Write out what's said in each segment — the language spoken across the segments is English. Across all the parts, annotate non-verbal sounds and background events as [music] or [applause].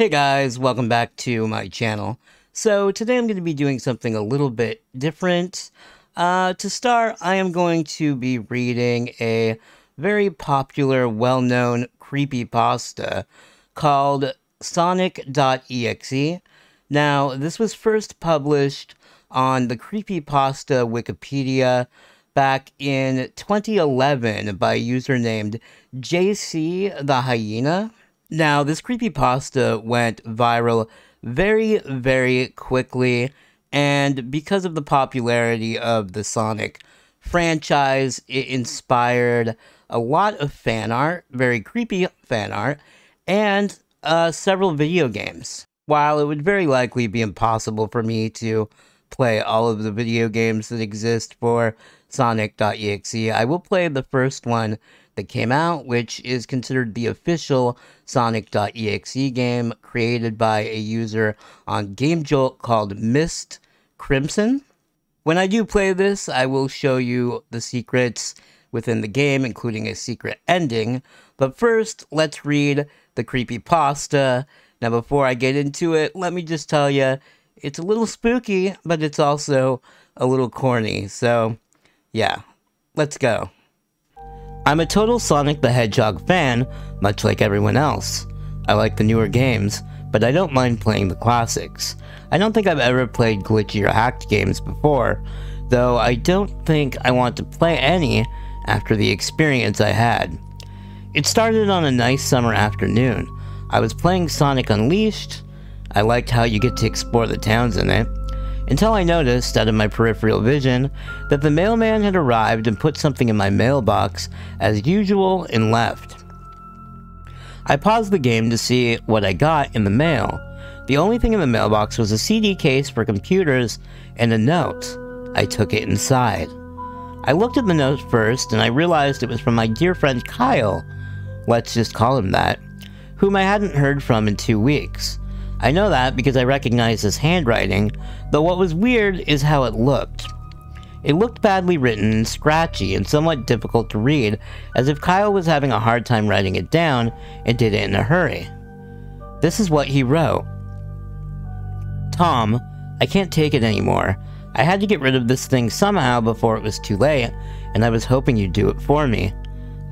Hey guys, welcome back to my channel. So today I'm going to be doing something a little bit different. Uh, to start, I am going to be reading a very popular, well-known creepypasta called Sonic.exe. Now, this was first published on the creepypasta Wikipedia back in 2011 by a user named JC the Hyena. Now, this creepypasta went viral very, very quickly, and because of the popularity of the Sonic franchise, it inspired a lot of fan art, very creepy fan art, and uh, several video games. While it would very likely be impossible for me to play all of the video games that exist for Sonic.exe, I will play the first one that came out, which is considered the official Sonic.exe game created by a user on GameJolt called Mist Crimson. When I do play this, I will show you the secrets within the game, including a secret ending. But first, let's read the creepy pasta. Now, before I get into it, let me just tell you, it's a little spooky, but it's also a little corny. So, yeah, let's go. I'm a total Sonic the Hedgehog fan, much like everyone else. I like the newer games, but I don't mind playing the classics. I don't think I've ever played glitchy or hacked games before, though I don't think I want to play any after the experience I had. It started on a nice summer afternoon. I was playing Sonic Unleashed. I liked how you get to explore the towns in it until I noticed, out of my peripheral vision, that the mailman had arrived and put something in my mailbox, as usual, and left. I paused the game to see what I got in the mail. The only thing in the mailbox was a CD case for computers and a note. I took it inside. I looked at the note first, and I realized it was from my dear friend Kyle, let's just call him that, whom I hadn't heard from in two weeks. I know that because I recognized his handwriting, though what was weird is how it looked. It looked badly written and scratchy and somewhat difficult to read, as if Kyle was having a hard time writing it down and did it in a hurry. This is what he wrote. Tom, I can't take it anymore. I had to get rid of this thing somehow before it was too late, and I was hoping you'd do it for me.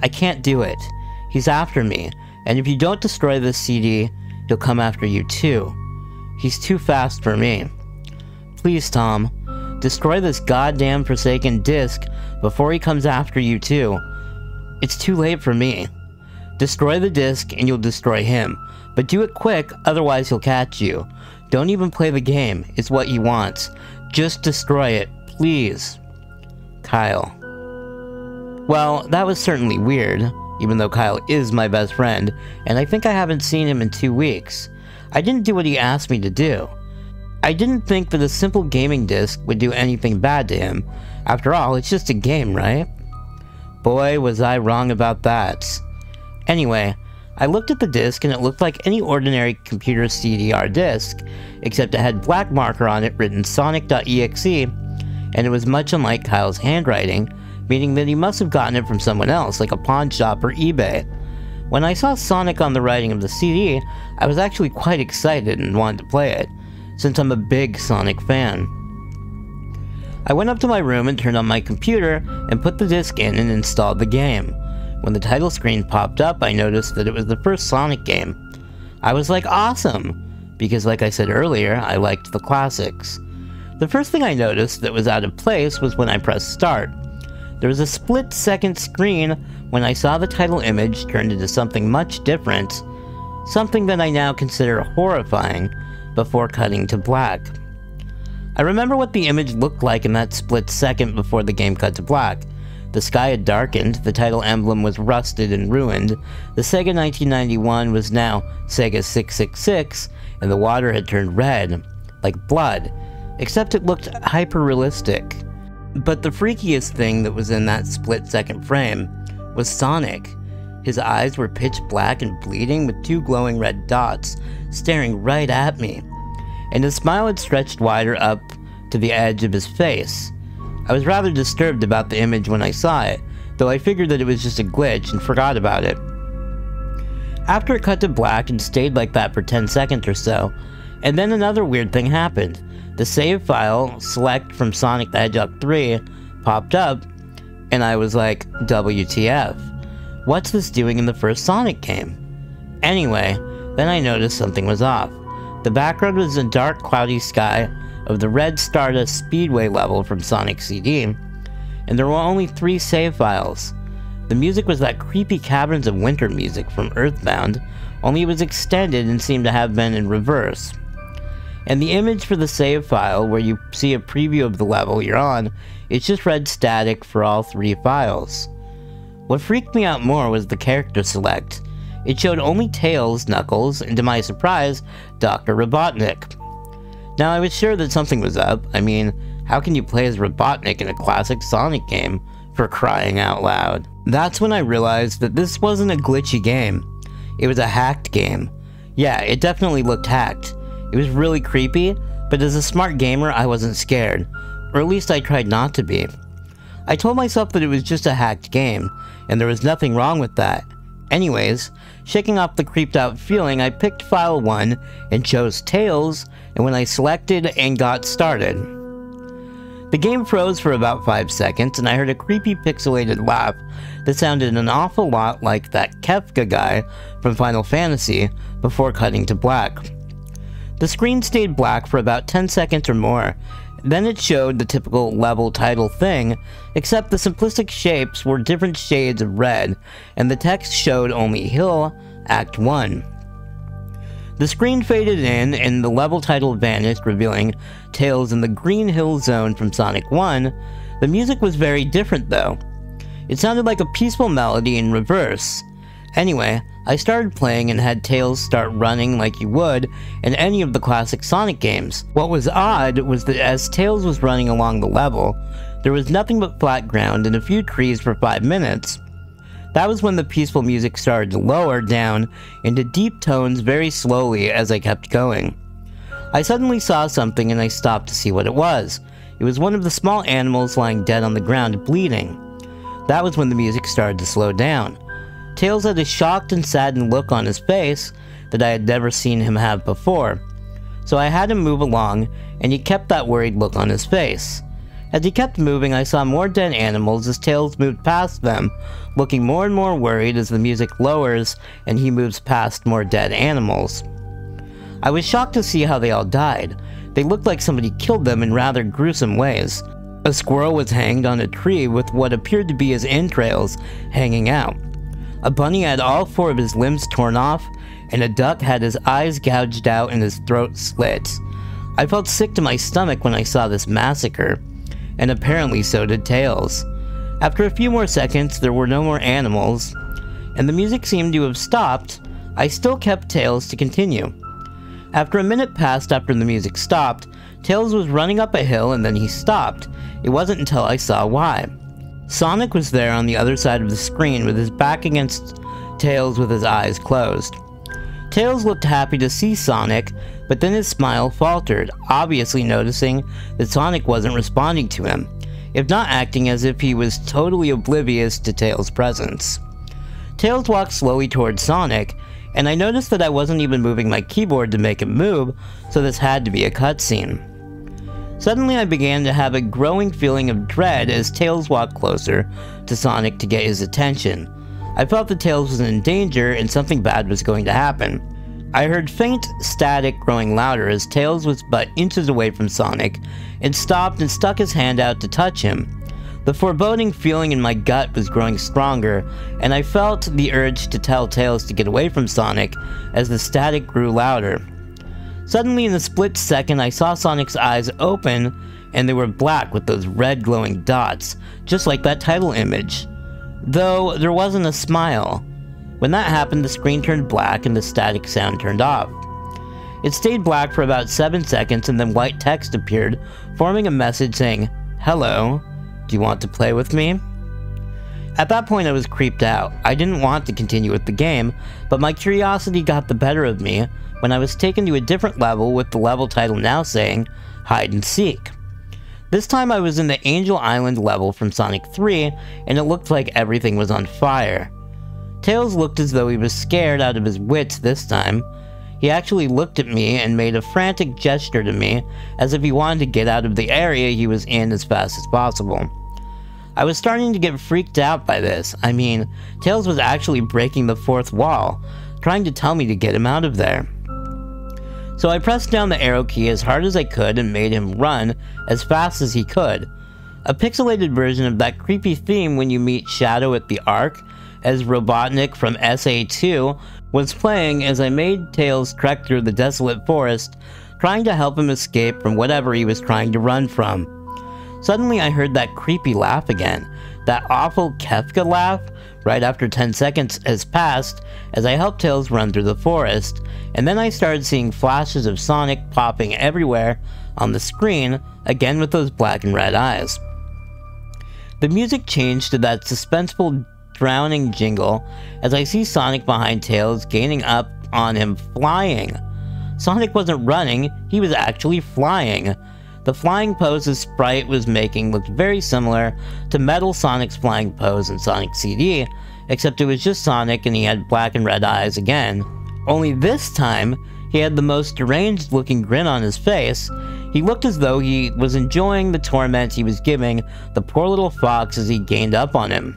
I can't do it. He's after me, and if you don't destroy this CD, he'll come after you too. He's too fast for me. Please, Tom, destroy this goddamn Forsaken disc before he comes after you too. It's too late for me. Destroy the disc and you'll destroy him. But do it quick, otherwise he'll catch you. Don't even play the game, it's what he wants. Just destroy it, please. Kyle. Well, that was certainly weird even though Kyle is my best friend, and I think I haven't seen him in two weeks. I didn't do what he asked me to do. I didn't think that a simple gaming disc would do anything bad to him. After all, it's just a game, right? Boy, was I wrong about that. Anyway, I looked at the disc and it looked like any ordinary computer CDR disc, except it had black marker on it written sonic.exe, and it was much unlike Kyle's handwriting, meaning that he must have gotten it from someone else, like a pawn shop or eBay. When I saw Sonic on the writing of the CD, I was actually quite excited and wanted to play it, since I'm a big Sonic fan. I went up to my room and turned on my computer and put the disc in and installed the game. When the title screen popped up, I noticed that it was the first Sonic game. I was like, awesome! Because like I said earlier, I liked the classics. The first thing I noticed that was out of place was when I pressed start. There was a split second screen when I saw the title image turned into something much different, something that I now consider horrifying, before cutting to black. I remember what the image looked like in that split second before the game cut to black. The sky had darkened, the title emblem was rusted and ruined, the Sega 1991 was now Sega 666, and the water had turned red, like blood, except it looked hyper-realistic. But the freakiest thing that was in that split second frame was Sonic. His eyes were pitch black and bleeding with two glowing red dots staring right at me, and his smile had stretched wider up to the edge of his face. I was rather disturbed about the image when I saw it, though I figured that it was just a glitch and forgot about it. After it cut to black and stayed like that for 10 seconds or so, and then another weird thing happened. The save file, select from Sonic the Hedgehog 3, popped up, and I was like, WTF. What's this doing in the first Sonic game? Anyway, then I noticed something was off. The background was a dark, cloudy sky of the red Stardust Speedway level from Sonic CD, and there were only three save files. The music was that creepy Caverns of Winter music from Earthbound, only it was extended and seemed to have been in reverse. And the image for the save file, where you see a preview of the level you're on, is just red static for all three files. What freaked me out more was the character select. It showed only Tails, Knuckles, and to my surprise, Dr. Robotnik. Now, I was sure that something was up. I mean, how can you play as Robotnik in a classic Sonic game, for crying out loud? That's when I realized that this wasn't a glitchy game. It was a hacked game. Yeah, it definitely looked hacked. It was really creepy, but as a smart gamer, I wasn't scared. Or at least I tried not to be. I told myself that it was just a hacked game, and there was nothing wrong with that. Anyways, shaking off the creeped out feeling, I picked file 1 and chose Tails, and when I selected and got started. The game froze for about 5 seconds, and I heard a creepy pixelated laugh that sounded an awful lot like that Kefka guy from Final Fantasy before cutting to black. The screen stayed black for about 10 seconds or more, then it showed the typical level title thing, except the simplistic shapes were different shades of red, and the text showed only Hill, Act 1. The screen faded in, and the level title vanished, revealing Tails in the Green Hill Zone from Sonic 1. The music was very different, though. It sounded like a peaceful melody in reverse. Anyway, I started playing and had Tails start running like you would in any of the classic Sonic games. What was odd was that as Tails was running along the level, there was nothing but flat ground and a few trees for 5 minutes. That was when the peaceful music started to lower down into deep tones very slowly as I kept going. I suddenly saw something and I stopped to see what it was. It was one of the small animals lying dead on the ground bleeding. That was when the music started to slow down. Tails had a shocked and saddened look on his face that I had never seen him have before. So I had him move along, and he kept that worried look on his face. As he kept moving, I saw more dead animals as Tails moved past them, looking more and more worried as the music lowers and he moves past more dead animals. I was shocked to see how they all died. They looked like somebody killed them in rather gruesome ways. A squirrel was hanged on a tree with what appeared to be his entrails hanging out. A bunny had all four of his limbs torn off, and a duck had his eyes gouged out and his throat slit. I felt sick to my stomach when I saw this massacre, and apparently so did Tails. After a few more seconds, there were no more animals, and the music seemed to have stopped. I still kept Tails to continue. After a minute passed after the music stopped, Tails was running up a hill and then he stopped. It wasn't until I saw why. Sonic was there on the other side of the screen with his back against Tails with his eyes closed. Tails looked happy to see Sonic, but then his smile faltered, obviously noticing that Sonic wasn't responding to him, if not acting as if he was totally oblivious to Tails' presence. Tails walked slowly towards Sonic, and I noticed that I wasn't even moving my keyboard to make it move, so this had to be a cutscene. Suddenly I began to have a growing feeling of dread as Tails walked closer to Sonic to get his attention. I felt that Tails was in danger and something bad was going to happen. I heard faint static growing louder as Tails was but inches away from Sonic and stopped and stuck his hand out to touch him. The foreboding feeling in my gut was growing stronger, and I felt the urge to tell Tails to get away from Sonic as the static grew louder. Suddenly, in a split second, I saw Sonic's eyes open, and they were black with those red glowing dots, just like that title image. Though, there wasn't a smile. When that happened, the screen turned black and the static sound turned off. It stayed black for about 7 seconds and then white text appeared, forming a message saying, Hello, do you want to play with me? At that point I was creeped out. I didn't want to continue with the game, but my curiosity got the better of me, when I was taken to a different level with the level title now saying Hide and Seek. This time I was in the Angel Island level from Sonic 3, and it looked like everything was on fire. Tails looked as though he was scared out of his wits this time. He actually looked at me and made a frantic gesture to me as if he wanted to get out of the area he was in as fast as possible. I was starting to get freaked out by this. I mean, Tails was actually breaking the fourth wall, trying to tell me to get him out of there. So I pressed down the arrow key as hard as I could and made him run as fast as he could. A pixelated version of that creepy theme when you meet Shadow at the Ark as Robotnik from SA2 was playing as I made Tails trek through the desolate forest, trying to help him escape from whatever he was trying to run from. Suddenly I heard that creepy laugh again, that awful Kefka laugh right after 10 seconds has passed as I helped Tails run through the forest, and then I started seeing flashes of Sonic popping everywhere on the screen, again with those black and red eyes. The music changed to that suspenseful drowning jingle as I see Sonic behind Tails gaining up on him flying. Sonic wasn't running, he was actually flying. The flying pose his sprite was making looked very similar to Metal Sonic's flying pose in Sonic CD, except it was just Sonic and he had black and red eyes again. Only this time, he had the most deranged looking grin on his face. He looked as though he was enjoying the torment he was giving the poor little fox as he gained up on him.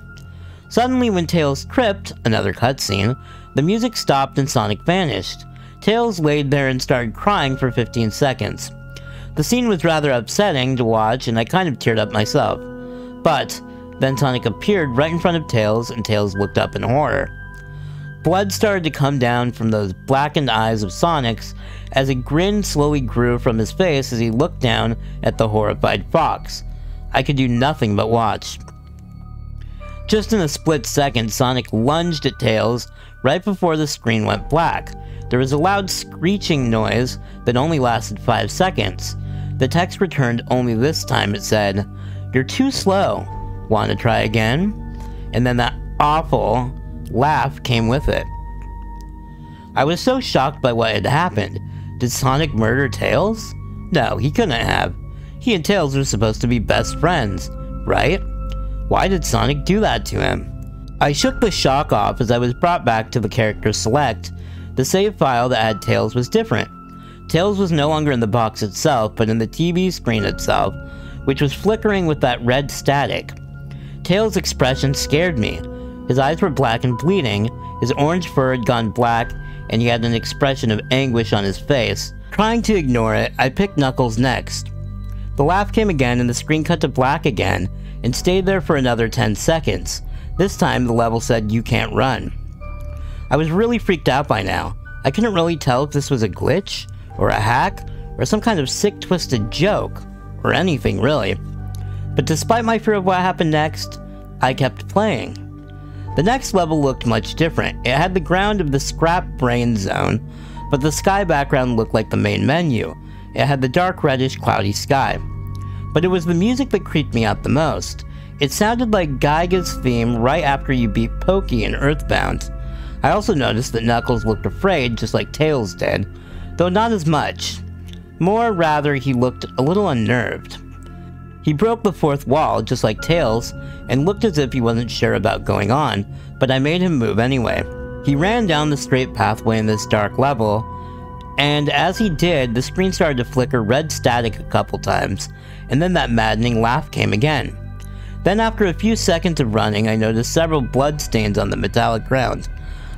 Suddenly, when Tails tripped, another cutscene, the music stopped and Sonic vanished. Tails laid there and started crying for 15 seconds. The scene was rather upsetting to watch, and I kind of teared up myself. But, then Sonic appeared right in front of Tails, and Tails looked up in horror. Blood started to come down from those blackened eyes of Sonic's as a grin slowly grew from his face as he looked down at the horrified fox. I could do nothing but watch. Just in a split second, Sonic lunged at Tails right before the screen went black. There was a loud screeching noise that only lasted 5 seconds. The text returned only this time it said, You're too slow. Want to try again? And then that awful laugh came with it. I was so shocked by what had happened. Did Sonic murder Tails? No, he couldn't have. He and Tails were supposed to be best friends, right? Why did Sonic do that to him? I shook the shock off as I was brought back to the character select. The save file that had Tails was different. Tails was no longer in the box itself, but in the TV screen itself, which was flickering with that red static. Tails' expression scared me. His eyes were black and bleeding, his orange fur had gone black, and he had an expression of anguish on his face. Trying to ignore it, I picked Knuckles next. The laugh came again and the screen cut to black again, and stayed there for another 10 seconds. This time the level said you can't run. I was really freaked out by now. I couldn't really tell if this was a glitch, or a hack, or some kind of sick twisted joke, or anything really. But despite my fear of what happened next, I kept playing. The next level looked much different. It had the ground of the scrap brain zone, but the sky background looked like the main menu. It had the dark reddish cloudy sky. But it was the music that creeped me out the most. It sounded like Giygas' theme right after you beat Pokey in Earthbound. I also noticed that Knuckles looked afraid just like Tails did, though not as much. More rather, he looked a little unnerved. He broke the fourth wall, just like Tails, and looked as if he wasn't sure about going on, but I made him move anyway. He ran down the straight pathway in this dark level, and as he did, the screen started to flicker red static a couple times, and then that maddening laugh came again. Then after a few seconds of running, I noticed several blood stains on the metallic ground.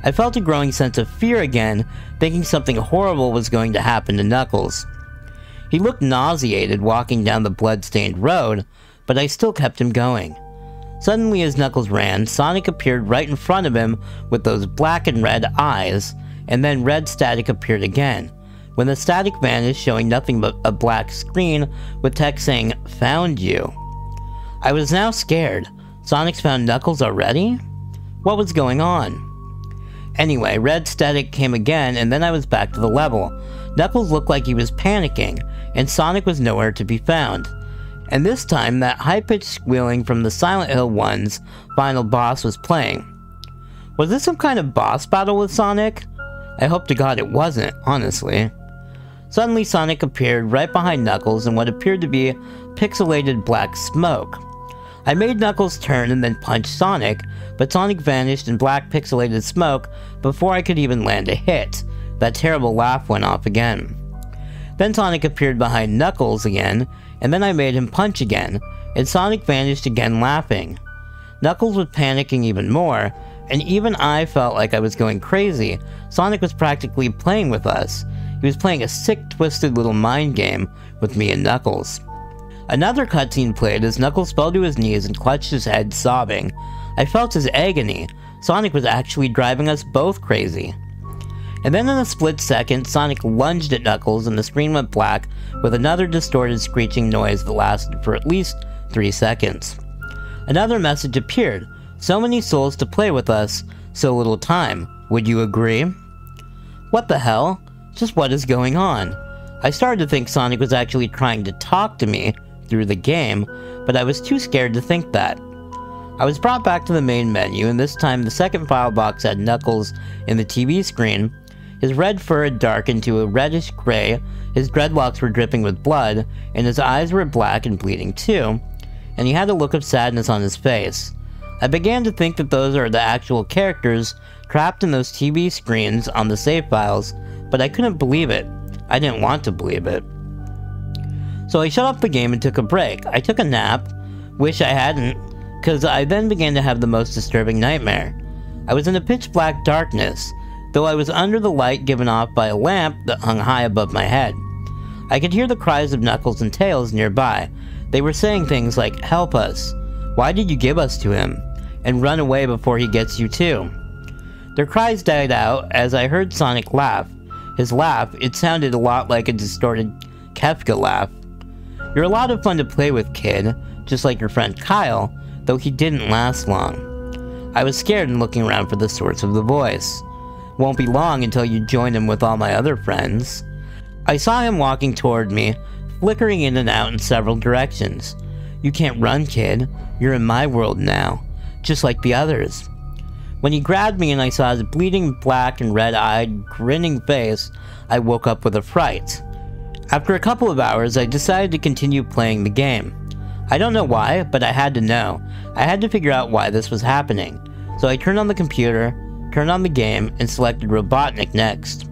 I felt a growing sense of fear again, thinking something horrible was going to happen to Knuckles. He looked nauseated walking down the blood-stained road, but I still kept him going. Suddenly as Knuckles ran, Sonic appeared right in front of him with those black and red eyes, and then red static appeared again. When the static vanished, showing nothing but a black screen with text saying, Found you. I was now scared. Sonic's found Knuckles already? What was going on? Anyway, red static came again, and then I was back to the level. Knuckles looked like he was panicking, and Sonic was nowhere to be found. And this time, that high-pitched squealing from the Silent Hill 1's final boss was playing. Was this some kind of boss battle with Sonic? I hope to god it wasn't, honestly. Suddenly Sonic appeared right behind Knuckles in what appeared to be pixelated black smoke. I made Knuckles turn and then punch Sonic, but Sonic vanished in black pixelated smoke before I could even land a hit. That terrible laugh went off again. Then Sonic appeared behind Knuckles again, and then I made him punch again, and Sonic vanished again laughing. Knuckles was panicking even more, and even I felt like I was going crazy. Sonic was practically playing with us. He was playing a sick, twisted little mind game with me and Knuckles. Another cutscene played as Knuckles fell to his knees and clutched his head, sobbing. I felt his agony. Sonic was actually driving us both crazy. And then in a split second, Sonic lunged at Knuckles and the screen went black with another distorted screeching noise that lasted for at least 3 seconds. Another message appeared. So many souls to play with us, so little time. Would you agree? What the hell? Just what is going on? I started to think Sonic was actually trying to talk to me, through the game, but I was too scared to think that. I was brought back to the main menu, and this time the second file box had Knuckles in the TV screen. His red fur had darkened to a reddish gray, his dreadlocks were dripping with blood, and his eyes were black and bleeding too, and he had a look of sadness on his face. I began to think that those are the actual characters trapped in those TV screens on the save files, but I couldn't believe it. I didn't want to believe it. So I shut off the game and took a break. I took a nap, wish I hadn't, because I then began to have the most disturbing nightmare. I was in a pitch black darkness, though I was under the light given off by a lamp that hung high above my head. I could hear the cries of Knuckles and Tails nearby. They were saying things like, Help us. Why did you give us to him? And run away before he gets you too. Their cries died out as I heard Sonic laugh. His laugh, it sounded a lot like a distorted Kefka laugh. You're a lot of fun to play with, kid, just like your friend Kyle, though he didn't last long. I was scared and looking around for the source of the voice. Won't be long until you join him with all my other friends. I saw him walking toward me, flickering in and out in several directions. You can't run, kid. You're in my world now, just like the others. When he grabbed me and I saw his bleeding black and red-eyed, grinning face, I woke up with a fright. After a couple of hours, I decided to continue playing the game. I don't know why, but I had to know. I had to figure out why this was happening. So I turned on the computer, turned on the game, and selected Robotnik next.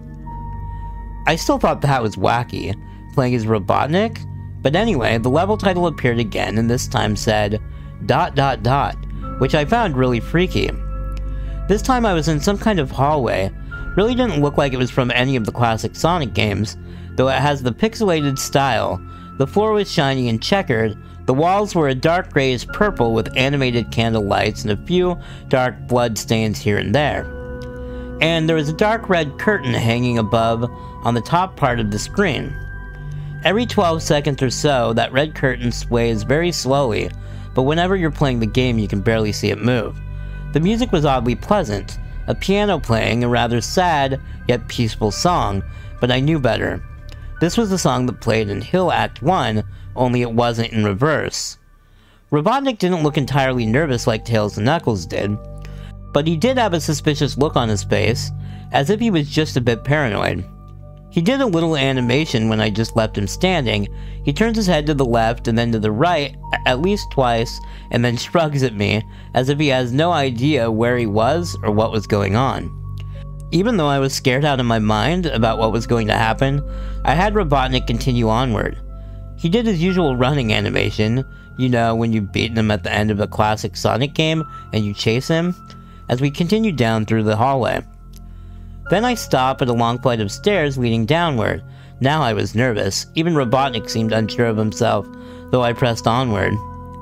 I still thought that was wacky, playing as Robotnik, but anyway, the level title appeared again and this time said, dot dot dot, which I found really freaky. This time I was in some kind of hallway, really didn't look like it was from any of the classic Sonic games, though it has the pixelated style. The floor was shiny and checkered, the walls were a dark grayish purple with animated candle lights and a few dark blood stains here and there. And there was a dark red curtain hanging above on the top part of the screen. Every 12 seconds or so, that red curtain sways very slowly, but whenever you're playing the game you can barely see it move. The music was oddly pleasant, a piano playing a rather sad yet peaceful song, but I knew better. This was the song that played in Hill Act 1, only it wasn't in reverse. Robotnik didn't look entirely nervous like Tails and Knuckles did, but he did have a suspicious look on his face, as if he was just a bit paranoid. He did a little animation when I just left him standing. He turns his head to the left and then to the right at least twice, and then shrugs at me, as if he has no idea where he was or what was going on. Even though I was scared out of my mind about what was going to happen, I had Robotnik continue onward. He did his usual running animation, you know, when you beat him at the end of a classic Sonic game and you chase him, as we continued down through the hallway. Then I stopped at a long flight of stairs leading downward. Now I was nervous. Even Robotnik seemed unsure of himself, though I pressed onward.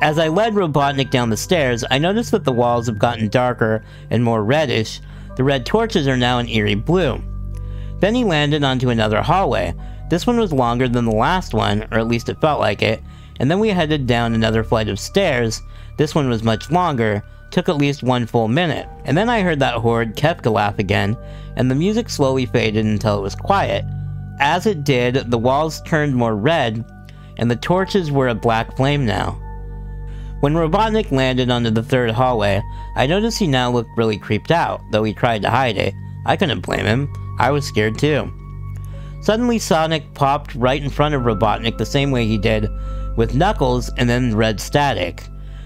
As I led Robotnik down the stairs, I noticed that the walls have gotten darker and more reddish, the red torches are now an eerie blue. Then he landed onto another hallway. This one was longer than the last one, or at least it felt like it, and then we headed down another flight of stairs. This one was much longer, took at least one full minute. And then I heard that horrid Kefka laugh again, and the music slowly faded until it was quiet. As it did, the walls turned more red, and the torches were a black flame now. When Robotnik landed onto the third hallway, I noticed he now looked really creeped out, though he tried to hide it. I couldn't blame him. I was scared too. Suddenly Sonic popped right in front of Robotnik the same way he did with Knuckles and then red static.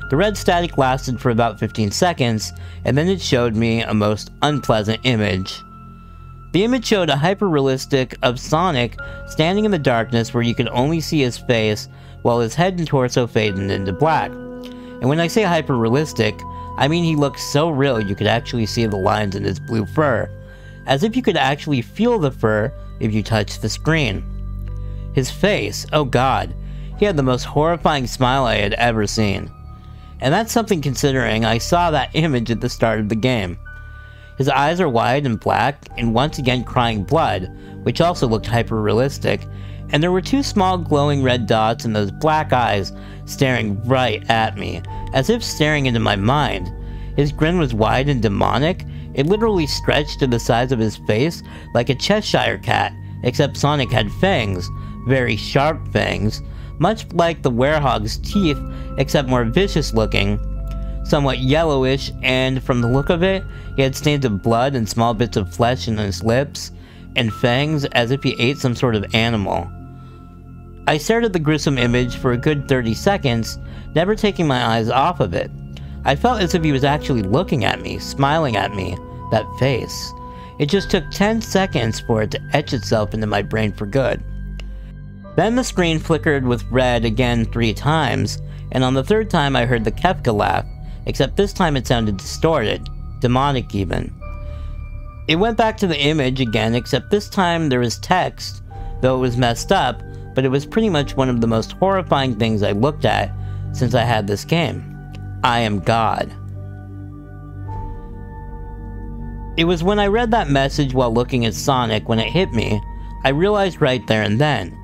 The red static lasted for about 15 seconds, and then it showed me a most unpleasant image. The image showed a hyper-realistic of Sonic standing in the darkness where you could only see his face while his head and torso faded into black. And when I say hyper-realistic, I mean he looks so real you could actually see the lines in his blue fur, as if you could actually feel the fur if you touched the screen. His face, oh god, he had the most horrifying smile I had ever seen. And that's something considering I saw that [laughs] image at the start of the game. His eyes are wide and black, and once again crying blood, which also looked hyper realistic, and there were two small glowing red dots in those black eyes staring right at me, as if staring into my mind. His grin was wide and demonic, it literally stretched to the size of his face like a Cheshire cat, except Sonic had fangs, very sharp fangs, much like the werehog's teeth, except more vicious looking, somewhat yellowish, and from the look of it, he had stains of blood and small bits of flesh in his lips, and fangs as if he ate some sort of animal. I stared at the gruesome image for a good 30 seconds, never taking my eyes off of it. I felt as if he was actually looking at me, smiling at me, that face. It just took 10 seconds for it to etch itself into my brain for good. Then the screen flickered with red again three times, and on the third time I heard the Kefka laugh, except this time it sounded distorted, demonic even. It went back to the image again, except this time there was text, though it was messed up, but it was pretty much one of the most horrifying things I looked at since I had this game. I am God. It was when I read that message while looking at Sonic when it hit me, I realized right there and then.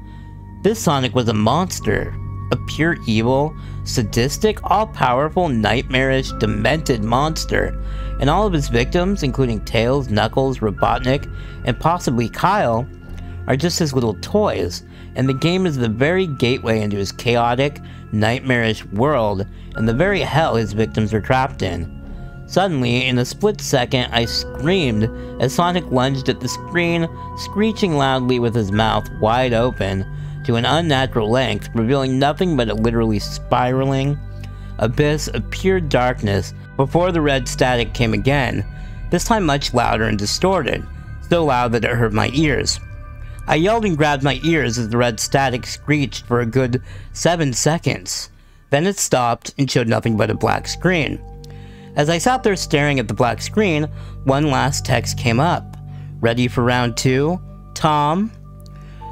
This Sonic was a monster. A pure evil, sadistic, all-powerful, nightmarish, demented monster. And all of his victims, including Tails, Knuckles, Robotnik, and possibly Kyle, are just his little toys, and the game is the very gateway into his chaotic, nightmarish world and the very hell his victims are trapped in. Suddenly, in a split second, I screamed as Sonic lunged at the screen, screeching loudly with his mouth wide open to an unnatural length, revealing nothing but a literally spiraling abyss of pure darkness before the red static came again, this time much louder and distorted, so loud that it hurt my ears. I yelled and grabbed my ears as the red static screeched for a good 7 seconds. Then it stopped and showed nothing but a black screen. As I sat there staring at the black screen, one last text came up. Ready for round two? Tom?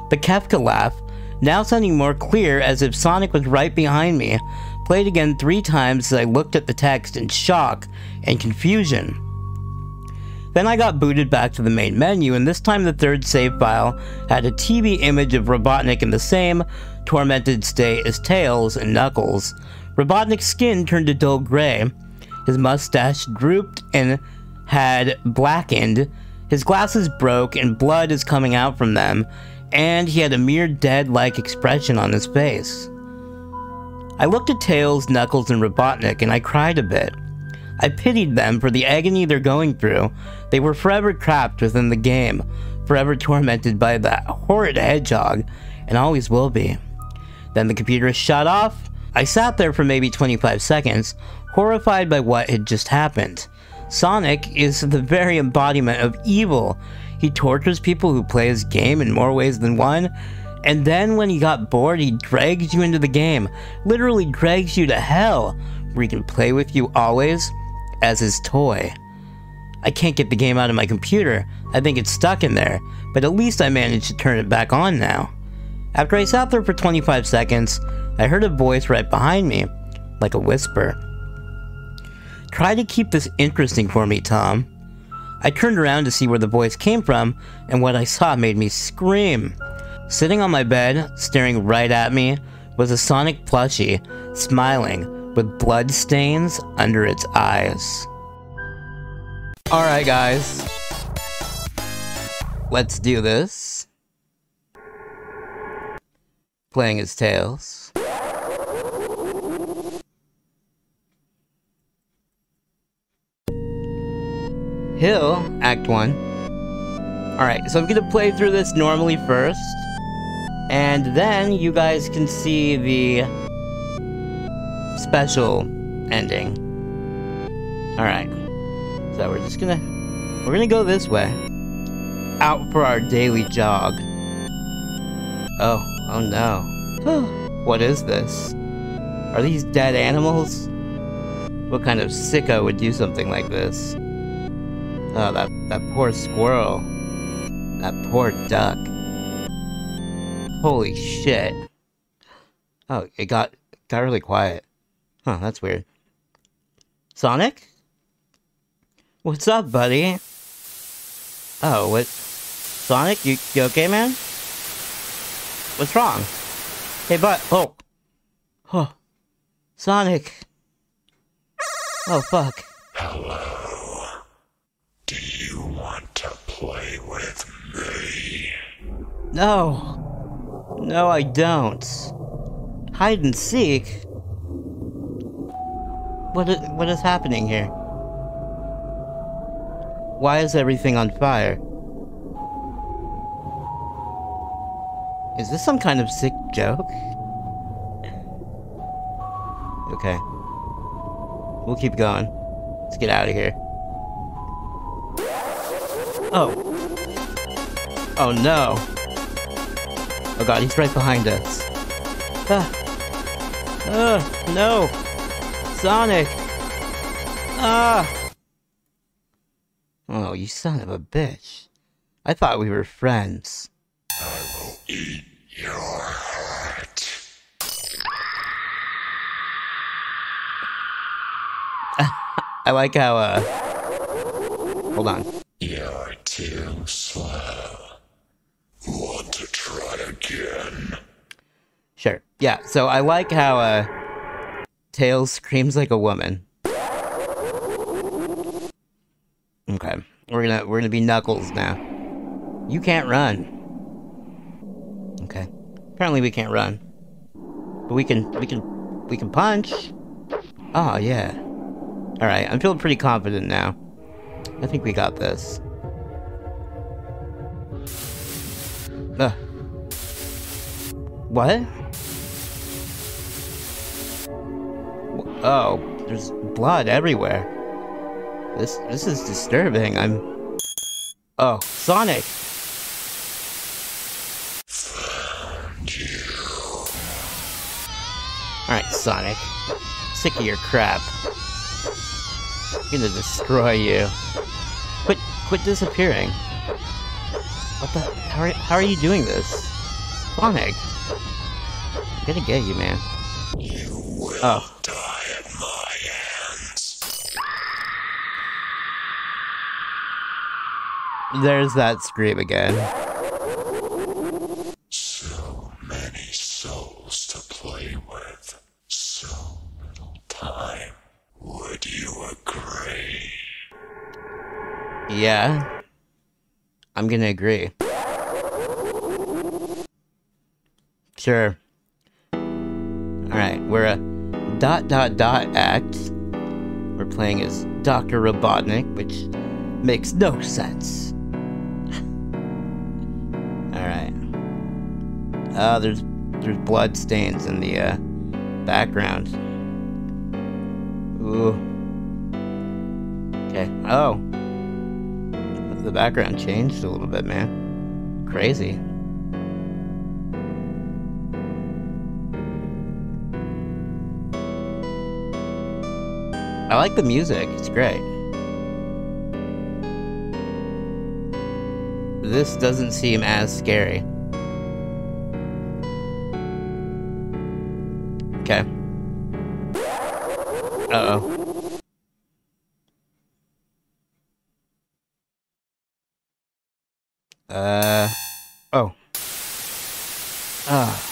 The Kefka laugh, now sounding more clear as if Sonic was right behind me, played again three times as I looked at the text in shock and confusion. Then I got booted back to the main menu, and this time the third save file had a TV image of Robotnik in the same tormented state as Tails and Knuckles. Robotnik's skin turned a dull gray, his mustache drooped and had blackened. His glasses broke and blood is coming out from them, and he had a mere dead-like expression on his face. I looked at Tails, Knuckles, and Robotnik, and I cried a bit. I pitied them for the agony they're going through. They were forever trapped within the game, forever tormented by that horrid hedgehog, and always will be. Then the computer shut off. I sat there for maybe 25 seconds, horrified by what had just happened. Sonic is the very embodiment of evil. He tortures people who play his game in more ways than one, and then when he got bored, he drags you into the game. Literally drags you to hell, where he can play with you always as his toy. I can't get the game out of my computer. I think it's stuck in there, but at least I managed to turn it back on now. After I sat there for 25 seconds, I heard a voice right behind me, like a whisper. Try to keep this interesting for me, Tom. I turned around to see where the voice came from, and what I saw made me scream. Sitting on my bed, staring right at me, was a Sonic plushie, smiling, with blood stains under its eyes. Alright guys. Let's do this. Playing his Tails. Hill, Act 1. Alright, so I'm gonna play through this normally first. And then you guys can see the special ending. Alright. So we're just gonna... We're gonna go this way. Out for our daily jog. Oh, oh no. [gasps] what is this? Are these dead animals? What kind of sicko would do something like this? Oh, that, that poor squirrel. That poor duck. Holy shit. Oh, it got got really quiet. Huh, that's weird. Sonic? What's up, buddy? Oh, what? Sonic, you, you okay, man? What's wrong? Hey, but oh, oh, Sonic. Oh fuck. Hello. Do you want to play with me? No. No, I don't. Hide and seek? What is, what is happening here? Why is everything on fire? Is this some kind of sick joke? Okay. We'll keep going. Let's get out of here. Oh. Oh no. Oh god, he's right behind us. Ah. Ah, no. Sonic. Ah. Oh, you son of a bitch. I thought we were friends. I will eat your heart. [laughs] I like how, uh... Hold on. You're too slow. Want to try again? Sure. Yeah, so I like how, uh... Tails screams like a woman. Okay. We're gonna, we're gonna be Knuckles now. You can't run. Okay. Apparently we can't run. But we can, we can, we can punch. Oh, yeah. Alright, I'm feeling pretty confident now. I think we got this. Ugh. What? Oh, there's blood everywhere. This this is disturbing. I'm Oh, Sonic. Alright, Sonic. Sick of your crap. I'm gonna destroy you. Quit quit disappearing. What the how are, how are you doing this? Sonic. I'm gonna get you, man. Oh. die at my hands. There's that scream again. So many souls to play with. So little time. Would you agree? Yeah. I'm gonna agree. Sure. Alright, we're a dot dot dot act. We're playing as Dr. Robotnik, which makes no sense. Uh, there's there's blood stains in the uh, background. Ooh. Okay. Oh. The background changed a little bit, man. Crazy. I like the music. It's great. This doesn't seem as scary. Uh-oh. Uh. Oh. Ah.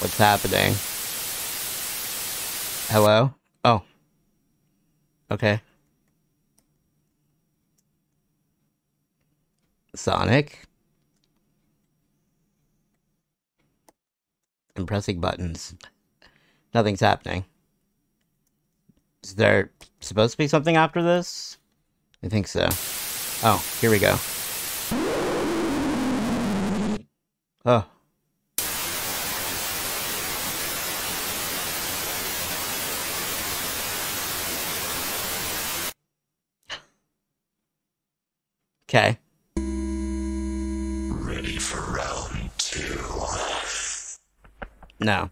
What's happening? Hello? Oh. Okay. Sonic? I'm pressing buttons. Nothing's happening. Is there supposed to be something after this? I think so. Oh, here we go. Oh. Okay. No.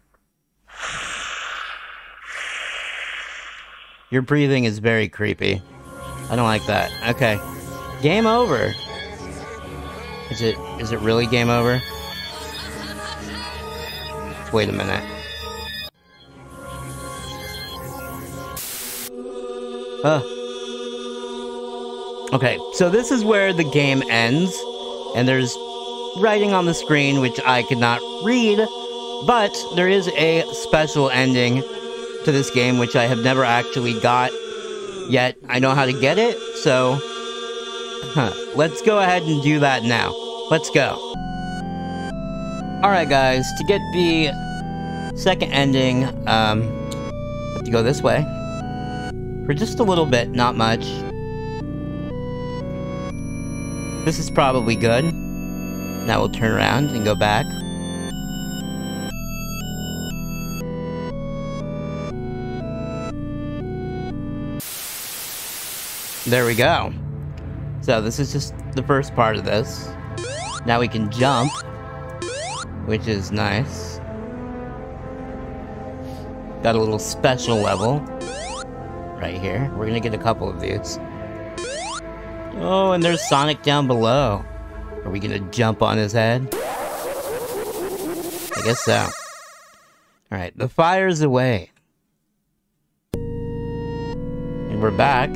Your breathing is very creepy. I don't like that. Okay. Game over. Is it is it really game over? Wait a minute. Uh. Okay, so this is where the game ends, and there's writing on the screen which I could not read, but there is a special ending to this game which I have never actually got yet. I know how to get it, so huh, let's go ahead and do that now. Let's go. Alright guys, to get the second ending, um, have to go this way. For just a little bit, not much. This is probably good. Now we'll turn around and go back. There we go. So this is just the first part of this. Now we can jump, which is nice. Got a little special level right here. We're gonna get a couple of these. Oh, and there's Sonic down below. Are we gonna jump on his head? I guess so. Alright, the fire's away. And we're back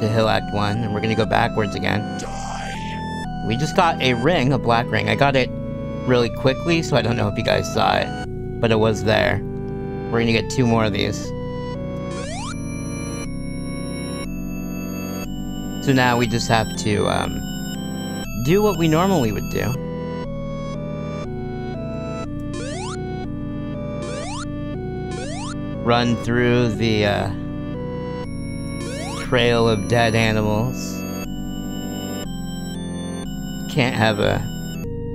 to Hill Act 1, and we're gonna go backwards again. Die. We just got a ring, a black ring. I got it really quickly, so I don't know if you guys saw it. But it was there. We're gonna get two more of these. So now we just have to, um, do what we normally would do. Run through the, uh, trail of dead animals. Can't have a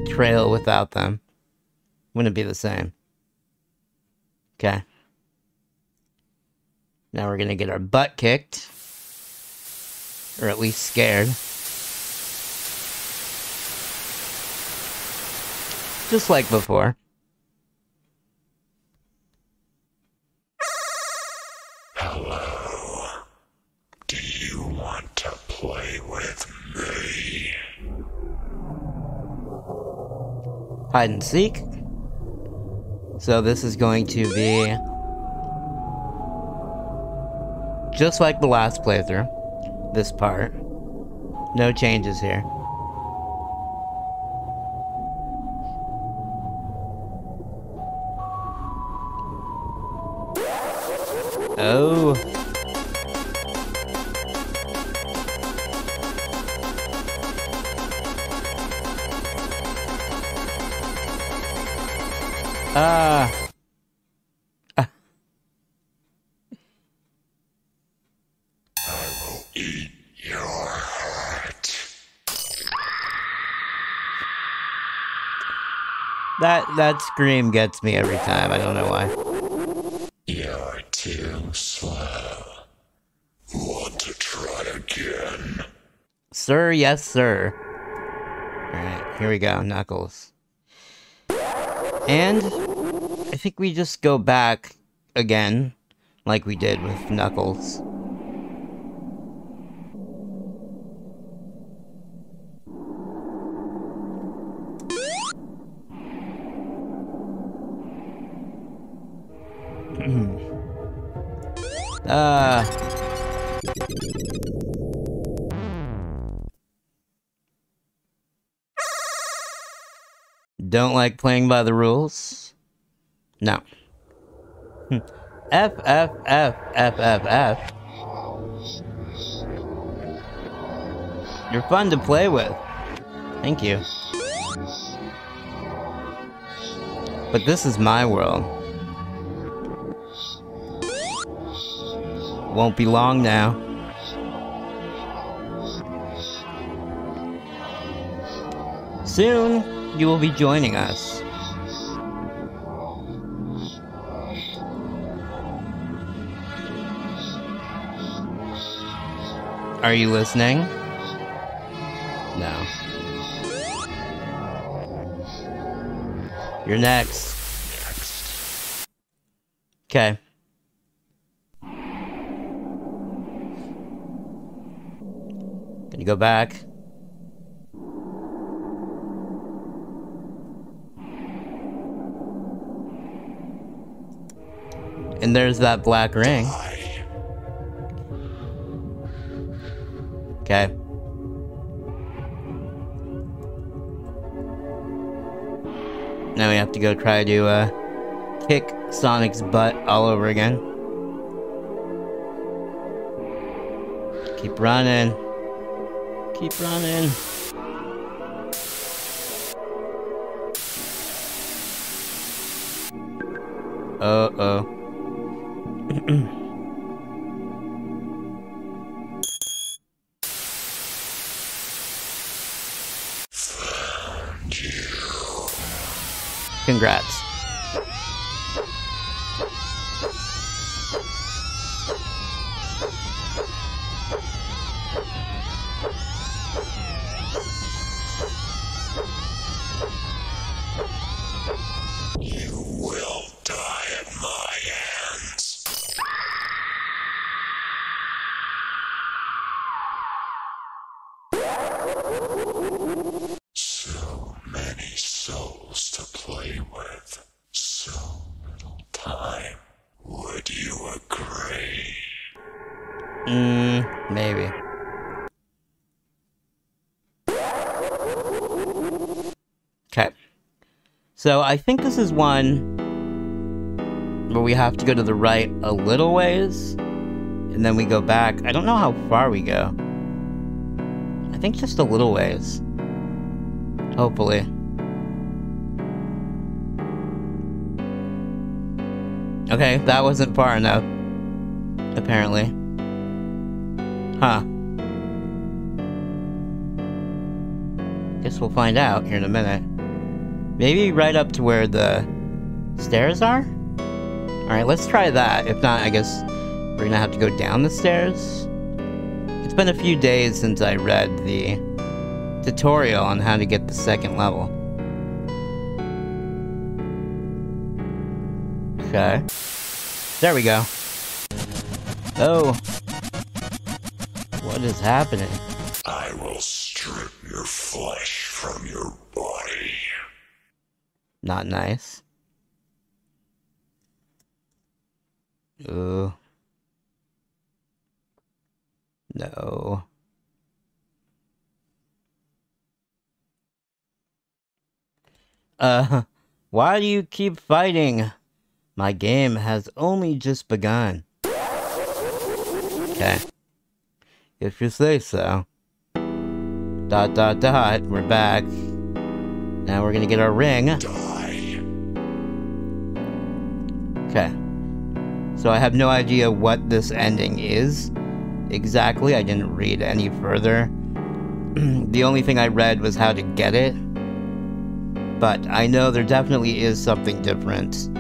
trail without them. Wouldn't be the same. Okay. Now we're gonna get our butt kicked. Or at least scared. Just like before. Hello. Do you want to play with me? Hide and seek. So this is going to be... Just like the last playthrough. This part. No changes here. Oh. That scream gets me every time. I don't know why. You're too slow. Want to try again? Sir, yes, sir. Alright, here we go, Knuckles. And I think we just go back again, like we did with Knuckles. Ah. Don't like playing by the rules? No. F F F F F F. You're fun to play with. Thank you. But this is my world. Won't be long now. Soon. you will be joining us. Are you listening? No. You're next. Okay. Can you go back? And there's that black ring. Okay. Now we have to go try to uh, kick Sonic's butt all over again. Keep running. Keep running. Uh oh. Congrats. You will die at my hands. So many souls to play with. So little time. Would you agree? Mm, maybe. Okay. So I think this is one where we have to go to the right a little ways, and then we go back. I don't know how far we go. I think just a little ways. Hopefully. Okay, that wasn't far enough. Apparently. Huh. Guess we'll find out here in a minute. Maybe right up to where the stairs are? Alright, let's try that. If not, I guess we're gonna have to go down the stairs. It's been a few days since I read the tutorial on how to get the second level. Okay. There we go. Oh. What is happening? I will strip your flesh from your. Not nice. Ooh. No. Uh, [laughs] why do you keep fighting? My game has only just begun. Okay. If you say so. Dot dot dot, we're back. Now we're gonna get our ring. Die. Okay. So I have no idea what this ending is exactly. I didn't read any further. [clears throat] the only thing I read was how to get it. But I know there definitely is something different.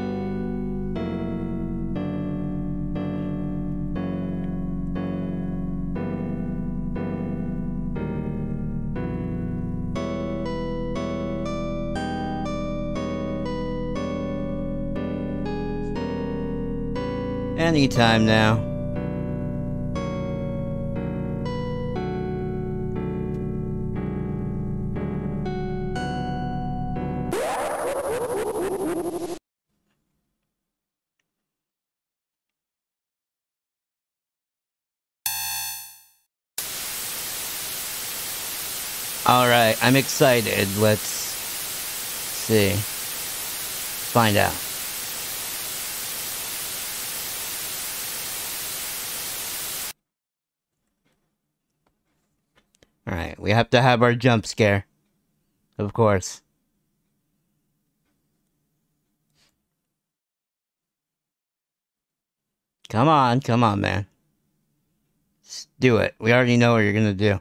Anytime now. Alright, I'm excited. Let's see. Find out. Alright, we have to have our jump scare. Of course. Come on, come on, man. Just do it. We already know what you're gonna do.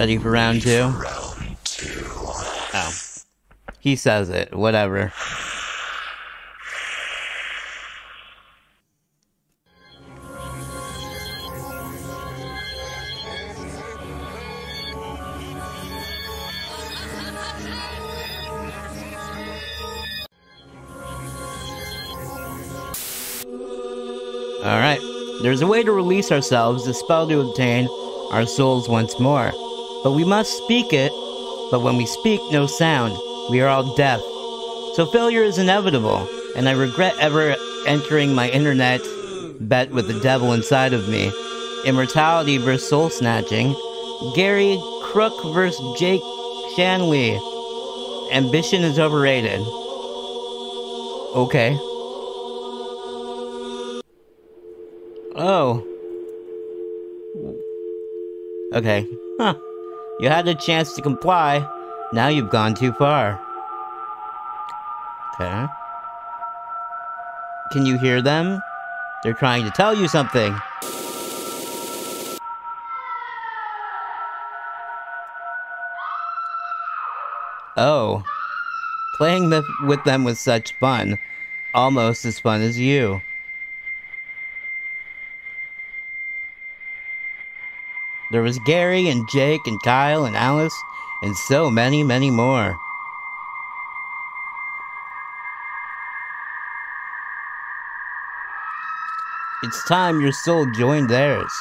Ready for round two? Round two. Oh. He says it. Whatever. Alright. There's a way to release ourselves, a spell to obtain our souls once more. But we must speak it. But when we speak, no sound. We are all deaf. So failure is inevitable, and I regret ever entering my internet bet with the devil inside of me. Immortality versus soul snatching. Gary Crook versus Jake Shanley. Ambition is overrated. Okay. Oh. Okay. You had a chance to comply. Now you've gone too far. Okay. Can you hear them? They're trying to tell you something. Oh. Playing the, with them was such fun. Almost as fun as you. There was Gary and Jake and Kyle and Alice and so many, many more. It's time your soul joined theirs.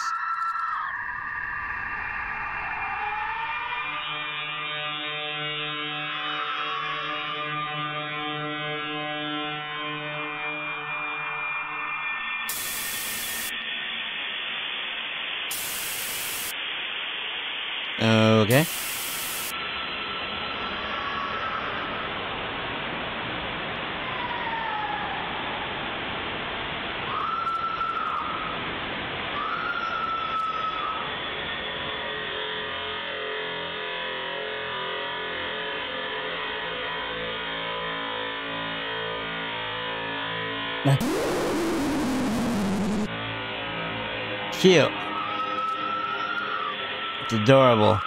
It's adorable.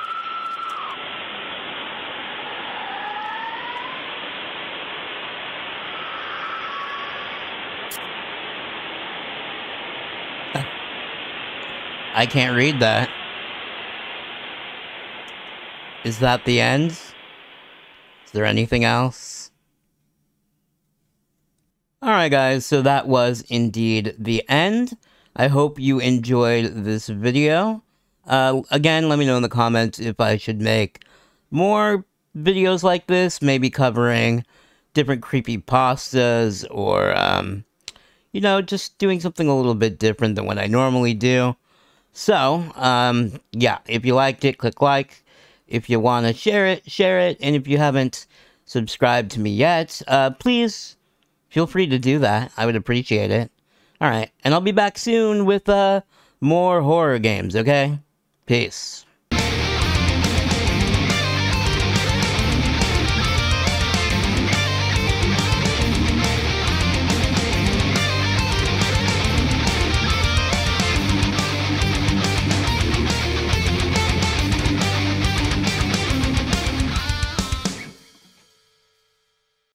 I can't read that. Is that the end? Is there anything else? Alright guys, so that was indeed the end. I hope you enjoyed this video. Uh, again, let me know in the comments if I should make more videos like this, maybe covering different creepy pastas or, um, you know, just doing something a little bit different than what I normally do. So, um, yeah, if you liked it, click like. If you want to share it, share it. And if you haven't subscribed to me yet, uh, please feel free to do that. I would appreciate it. All right, and I'll be back soon with uh, more horror games, okay? Peace.